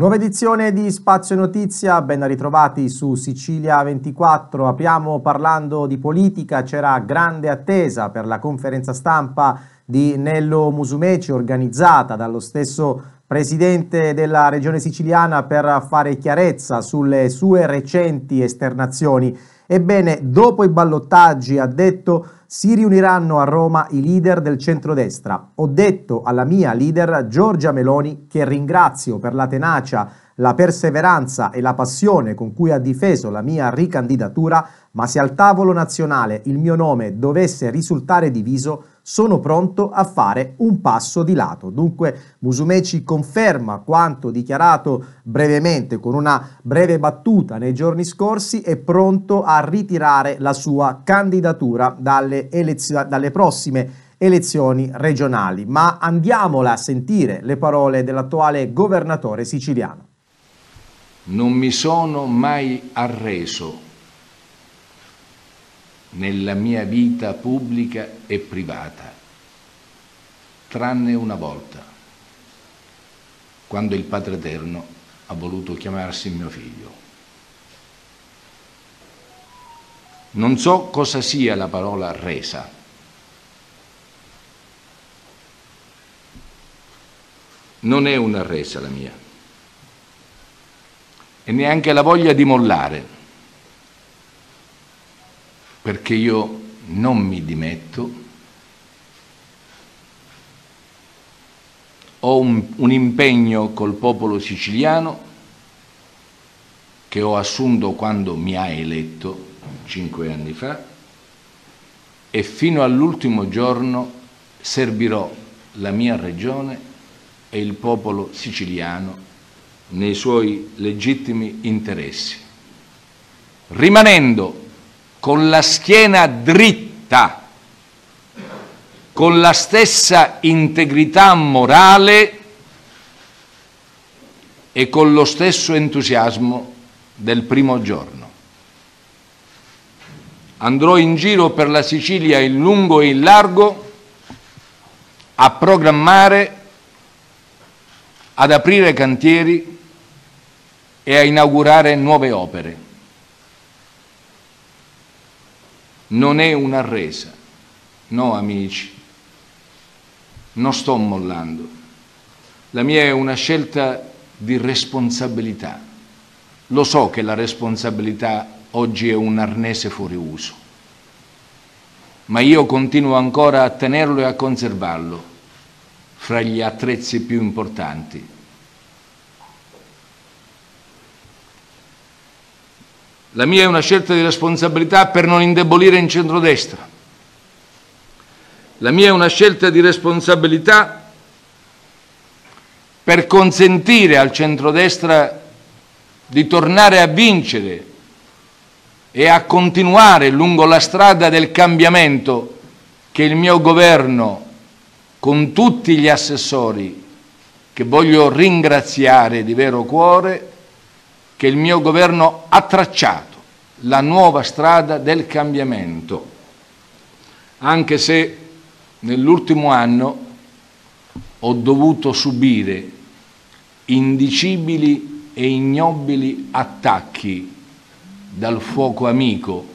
Nuova edizione di Spazio Notizia, ben ritrovati su Sicilia 24. Apriamo parlando di politica, c'era grande attesa per la conferenza stampa di Nello Musumeci organizzata dallo stesso presidente della regione siciliana per fare chiarezza sulle sue recenti esternazioni. Ebbene, dopo i ballottaggi ha detto si riuniranno a Roma i leader del centrodestra. Ho detto alla mia leader Giorgia Meloni che ringrazio per la tenacia, la perseveranza e la passione con cui ha difeso la mia ricandidatura, ma se al tavolo nazionale il mio nome dovesse risultare diviso, sono pronto a fare un passo di lato. Dunque Musumeci conferma quanto dichiarato brevemente con una breve battuta nei giorni scorsi, è pronto a ritirare la sua candidatura dalle, dalle prossime elezioni regionali. Ma andiamola a sentire le parole dell'attuale governatore siciliano. Non mi sono mai arreso nella mia vita pubblica e privata, tranne una volta, quando il Padre Eterno ha voluto chiamarsi mio figlio. Non so cosa sia la parola resa. Non è una resa la mia. E neanche la voglia di mollare. Perché io non mi dimetto, ho un, un impegno col popolo siciliano che ho assunto quando mi ha eletto cinque anni fa e fino all'ultimo giorno servirò la mia regione e il popolo siciliano nei suoi legittimi interessi, rimanendo con la schiena dritta, con la stessa integrità morale e con lo stesso entusiasmo del primo giorno. Andrò in giro per la Sicilia in lungo e in largo a programmare, ad aprire cantieri e a inaugurare nuove opere. non è una resa. No, amici, non sto mollando. La mia è una scelta di responsabilità. Lo so che la responsabilità oggi è un arnese fuori uso, ma io continuo ancora a tenerlo e a conservarlo fra gli attrezzi più importanti La mia è una scelta di responsabilità per non indebolire in centrodestra. La mia è una scelta di responsabilità per consentire al centrodestra di tornare a vincere e a continuare lungo la strada del cambiamento che il mio governo, con tutti gli assessori che voglio ringraziare di vero cuore, che il mio governo ha tracciato la nuova strada del cambiamento, anche se nell'ultimo anno ho dovuto subire indicibili e ignobili attacchi dal fuoco amico,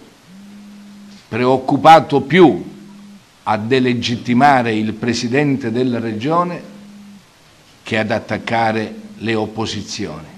preoccupato più a delegittimare il Presidente della Regione che ad attaccare le opposizioni.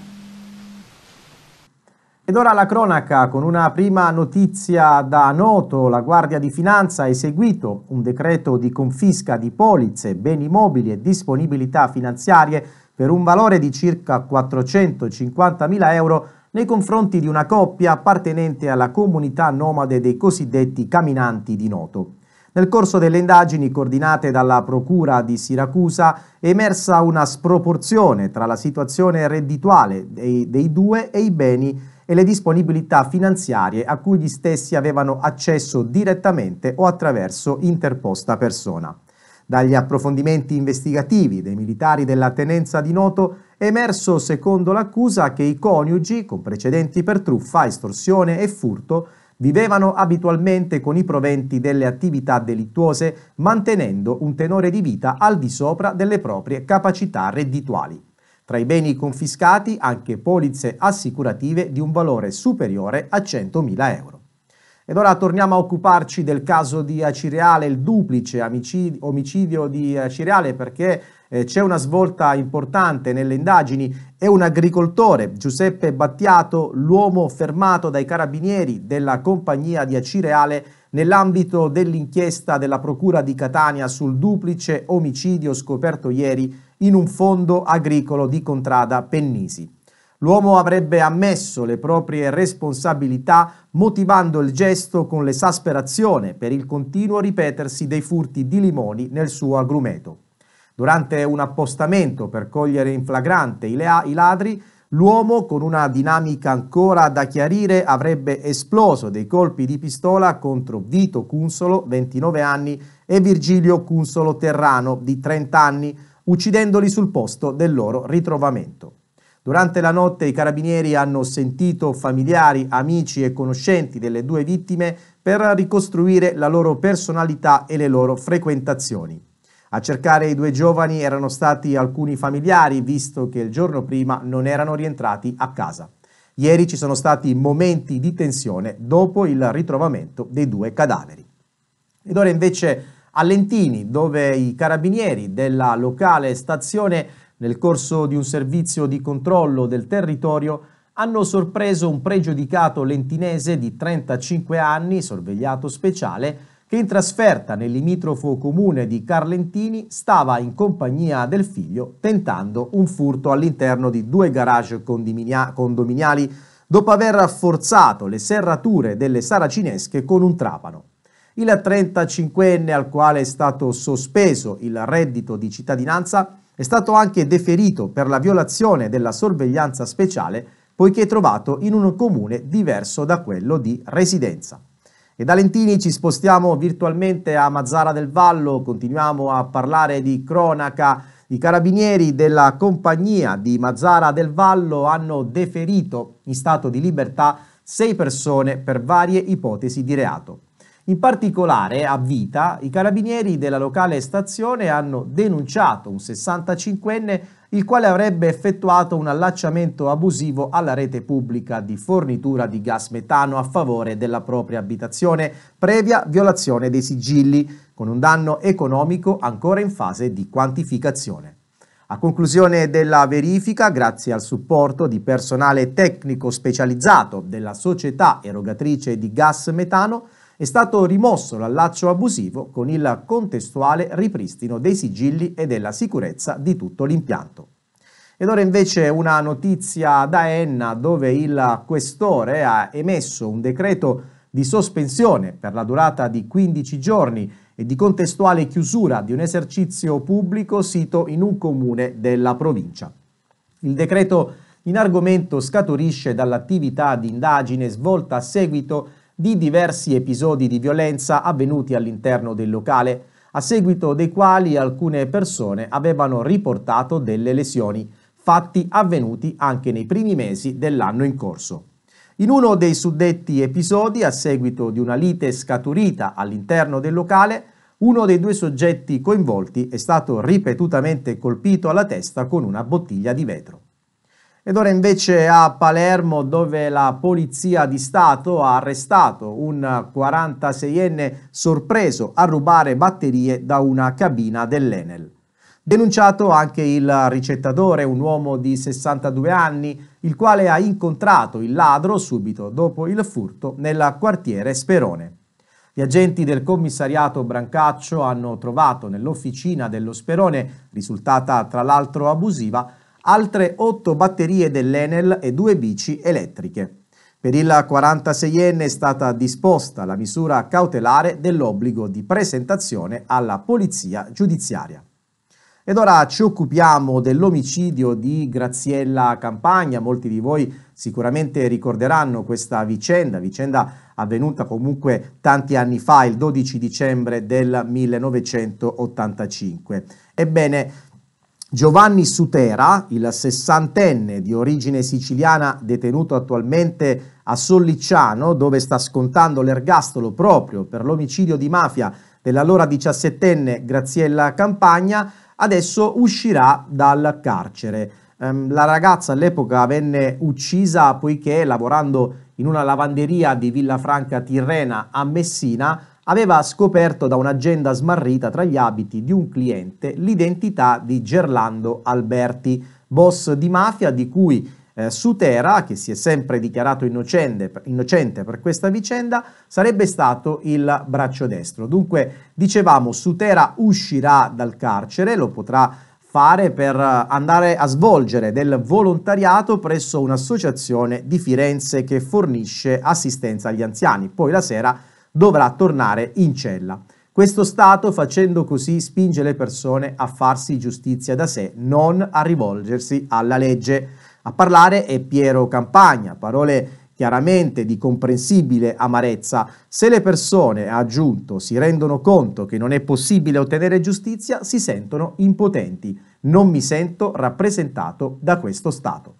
Ed ora la cronaca con una prima notizia da Noto. La Guardia di Finanza ha eseguito un decreto di confisca di polizze, beni mobili e disponibilità finanziarie per un valore di circa 450.000 euro nei confronti di una coppia appartenente alla comunità nomade dei cosiddetti camminanti di Noto. Nel corso delle indagini coordinate dalla Procura di Siracusa è emersa una sproporzione tra la situazione reddituale dei, dei due e i beni e le disponibilità finanziarie a cui gli stessi avevano accesso direttamente o attraverso interposta persona. Dagli approfondimenti investigativi dei militari della tenenza di Noto è emerso, secondo l'accusa, che i coniugi, con precedenti per truffa, estorsione e furto, vivevano abitualmente con i proventi delle attività delittuose, mantenendo un tenore di vita al di sopra delle proprie capacità reddituali. Tra i beni confiscati anche polizze assicurative di un valore superiore a 100.000 euro. Ed ora torniamo a occuparci del caso di Acireale, il duplice omicidio di Acireale perché eh, c'è una svolta importante nelle indagini. È un agricoltore, Giuseppe Battiato, l'uomo fermato dai carabinieri della compagnia di Acireale nell'ambito dell'inchiesta della Procura di Catania sul duplice omicidio scoperto ieri in un fondo agricolo di Contrada Pennisi. L'uomo avrebbe ammesso le proprie responsabilità motivando il gesto con l'esasperazione per il continuo ripetersi dei furti di limoni nel suo agrumeto. Durante un appostamento per cogliere in flagrante i, ladri, l'uomo, con una dinamica ancora da chiarire, avrebbe esploso dei colpi di pistola contro Vito Cunsolo, 29 anni, e Virgilio Cunsolo Terrano, di 30 anni, uccidendoli sul posto del loro ritrovamento. Durante la notte i carabinieri hanno sentito familiari, amici e conoscenti delle due vittime per ricostruire la loro personalità e le loro frequentazioni. A cercare i due giovani erano stati alcuni familiari, visto che il giorno prima non erano rientrati a casa. Ieri ci sono stati momenti di tensione dopo il ritrovamento dei due cadaveri. Ed ora invece a Lentini, dove i carabinieri della locale stazione, nel corso di un servizio di controllo del territorio, hanno sorpreso un pregiudicato lentinese di 35 anni, sorvegliato speciale, che in trasferta nel limitrofo comune di Carlentini stava in compagnia del figlio tentando un furto all'interno di due garage condominiali dopo aver rafforzato le serrature delle saracinesche con un trapano. Il 35enne al quale è stato sospeso il reddito di cittadinanza è stato anche deferito per la violazione della sorveglianza speciale poiché trovato in un comune diverso da quello di residenza. E da Lentini ci spostiamo virtualmente a Mazzara del Vallo, continuiamo a parlare di cronaca. I carabinieri della compagnia di Mazzara del Vallo hanno deferito in stato di libertà sei persone per varie ipotesi di reato. In particolare a Vita i carabinieri della locale stazione hanno denunciato un 65enne il quale avrebbe effettuato un allacciamento abusivo alla rete pubblica di fornitura di gas metano a favore della propria abitazione, previa violazione dei sigilli, con un danno economico ancora in fase di quantificazione. A conclusione della verifica, grazie al supporto di personale tecnico specializzato della società erogatrice di gas metano, è stato rimosso l'allaccio abusivo con il contestuale ripristino dei sigilli e della sicurezza di tutto l'impianto. Ed ora invece una notizia da Enna dove il questore ha emesso un decreto di sospensione per la durata di 15 giorni e di contestuale chiusura di un esercizio pubblico sito in un comune della provincia. Il decreto in argomento scaturisce dall'attività di indagine svolta a seguito di diversi episodi di violenza avvenuti all'interno del locale, a seguito dei quali alcune persone avevano riportato delle lesioni, fatti avvenuti anche nei primi mesi dell'anno in corso. In uno dei suddetti episodi, a seguito di una lite scaturita all'interno del locale, uno dei due soggetti coinvolti è stato ripetutamente colpito alla testa con una bottiglia di vetro. Ed ora invece a Palermo dove la Polizia di Stato ha arrestato un 46enne sorpreso a rubare batterie da una cabina dell'Enel. Denunciato anche il ricettatore, un uomo di 62 anni, il quale ha incontrato il ladro subito dopo il furto nel quartiere Sperone. Gli agenti del commissariato Brancaccio hanno trovato nell'officina dello Sperone, risultata tra l'altro abusiva, altre 8 batterie dell'Enel e due bici elettriche. Per il 46enne è stata disposta la misura cautelare dell'obbligo di presentazione alla polizia giudiziaria. Ed ora ci occupiamo dell'omicidio di Graziella Campagna. Molti di voi sicuramente ricorderanno questa vicenda, vicenda avvenuta comunque tanti anni fa, il 12 dicembre del 1985. Ebbene, Giovanni Sutera, il sessantenne di origine siciliana detenuto attualmente a Sollicciano, dove sta scontando l'ergastolo proprio per l'omicidio di mafia dell'allora diciassettenne Graziella Campagna, adesso uscirà dal carcere. Ehm, la ragazza all'epoca venne uccisa poiché lavorando in una lavanderia di Villafranca Tirrena a Messina aveva scoperto da un'agenda smarrita tra gli abiti di un cliente l'identità di Gerlando Alberti, boss di mafia di cui eh, Sutera, che si è sempre dichiarato innocente, innocente per questa vicenda, sarebbe stato il braccio destro. Dunque, dicevamo, Sutera uscirà dal carcere, lo potrà fare per andare a svolgere del volontariato presso un'associazione di Firenze che fornisce assistenza agli anziani. Poi la sera dovrà tornare in cella. Questo Stato facendo così spinge le persone a farsi giustizia da sé, non a rivolgersi alla legge. A parlare è Piero Campagna, parole chiaramente di comprensibile amarezza. Se le persone, ha aggiunto, si rendono conto che non è possibile ottenere giustizia, si sentono impotenti. Non mi sento rappresentato da questo Stato.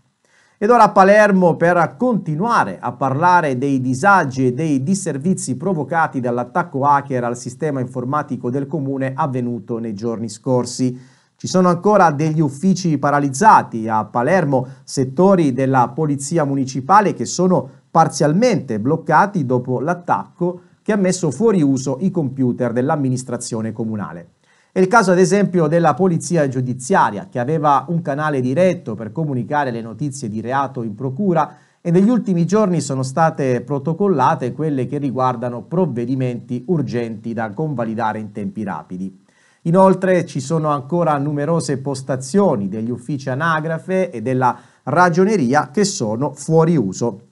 Ed ora a Palermo per continuare a parlare dei disagi e dei disservizi provocati dall'attacco hacker al sistema informatico del comune avvenuto nei giorni scorsi. Ci sono ancora degli uffici paralizzati a Palermo, settori della polizia municipale che sono parzialmente bloccati dopo l'attacco che ha messo fuori uso i computer dell'amministrazione comunale. È il caso ad esempio della polizia giudiziaria che aveva un canale diretto per comunicare le notizie di reato in procura e negli ultimi giorni sono state protocollate quelle che riguardano provvedimenti urgenti da convalidare in tempi rapidi. Inoltre ci sono ancora numerose postazioni degli uffici anagrafe e della ragioneria che sono fuori uso.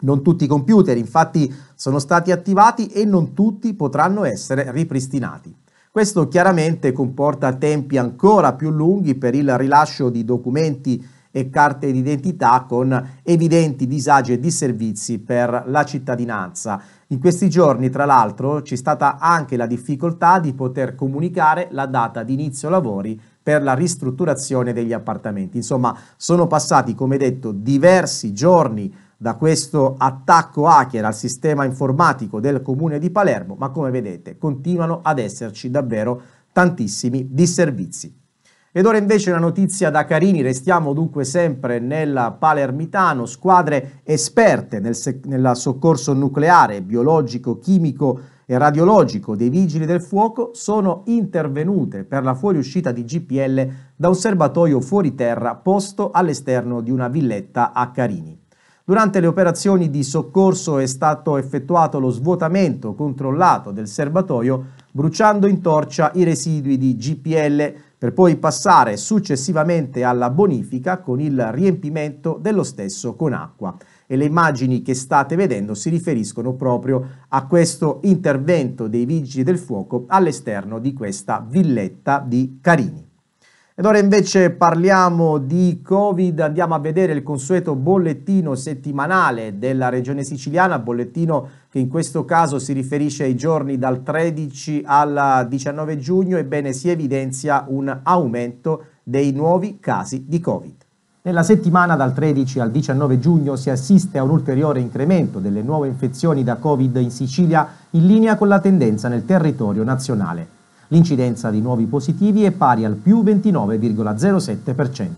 Non tutti i computer infatti sono stati attivati e non tutti potranno essere ripristinati. Questo chiaramente comporta tempi ancora più lunghi per il rilascio di documenti e carte d'identità con evidenti disagi e disservizi per la cittadinanza in questi giorni, tra l'altro, c'è stata anche la difficoltà di poter comunicare la data di inizio lavori per la ristrutturazione degli appartamenti. Insomma, sono passati, come detto, diversi giorni da questo attacco hacker al sistema informatico del comune di Palermo, ma come vedete continuano ad esserci davvero tantissimi disservizi. Ed ora invece una notizia da Carini, restiamo dunque sempre nel Palermitano, squadre esperte nel, nel, soccorso nucleare, biologico, chimico e radiologico dei vigili del fuoco sono intervenute per la fuoriuscita di GPL da un serbatoio fuori terra posto all'esterno di una villetta a Carini. Durante le operazioni di soccorso è stato effettuato lo svuotamento controllato del serbatoio bruciando in torcia i residui di GPL per poi passare successivamente alla bonifica con il riempimento dello stesso con acqua. E le immagini che state vedendo si riferiscono proprio a questo intervento dei vigili del fuoco all'esterno di questa villetta di Carini. Ed ora invece parliamo di Covid, andiamo a vedere il consueto bollettino settimanale della regione siciliana, bollettino che in questo caso si riferisce ai giorni dal 13 al 19 giugno, ebbene si evidenzia un aumento dei nuovi casi di Covid. Nella settimana dal 13 al 19 giugno si assiste a un ulteriore incremento delle nuove infezioni da Covid in Sicilia in linea con la tendenza nel territorio nazionale. L'incidenza di nuovi positivi è pari al più 29,07%.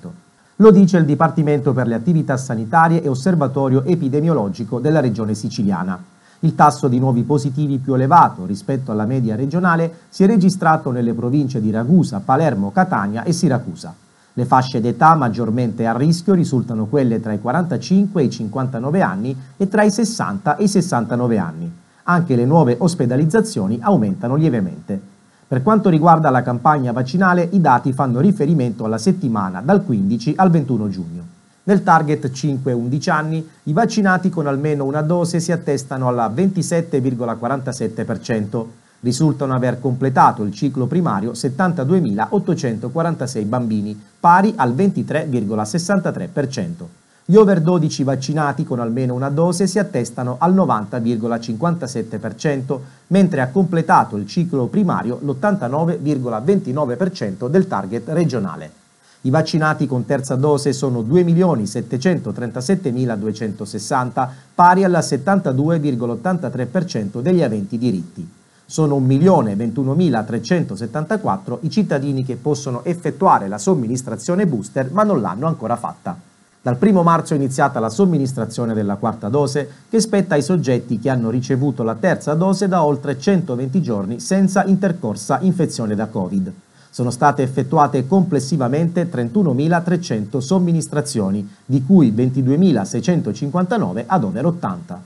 Lo dice il Dipartimento per le attività sanitarie e osservatorio epidemiologico della regione siciliana. Il tasso di nuovi positivi più elevato rispetto alla media regionale si è registrato nelle province di Ragusa, Palermo, Catania e Siracusa. Le fasce d'età maggiormente a rischio risultano quelle tra i 45 e i 59 anni e tra i 60 e i 69 anni. Anche le nuove ospedalizzazioni aumentano lievemente. Per quanto riguarda la campagna vaccinale, i dati fanno riferimento alla settimana dal 15 al 21 giugno. Nel target 5-11 anni, i vaccinati con almeno una dose si attestano alla 27,47%. Risultano aver completato il ciclo primario 72.846 bambini, pari al 23,63%. Gli over 12 vaccinati con almeno una dose si attestano al 90,57%, mentre ha completato il ciclo primario l'89,29% del target regionale. I vaccinati con terza dose sono 2.737.260, pari al 72,83% degli aventi diritti. Sono 1.021.374 i cittadini che possono effettuare la somministrazione booster ma non l'hanno ancora fatta. Dal 1 marzo è iniziata la somministrazione della quarta dose che spetta ai soggetti che hanno ricevuto la terza dose da oltre 120 giorni senza intercorsa infezione da Covid. Sono state effettuate complessivamente 31.300 somministrazioni, di cui 22.659 ad over 80.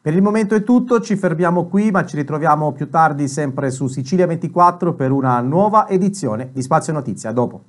Per il momento è tutto, ci fermiamo qui ma ci ritroviamo più tardi sempre su Sicilia 24 per una nuova edizione di Spazio Notizia. A dopo.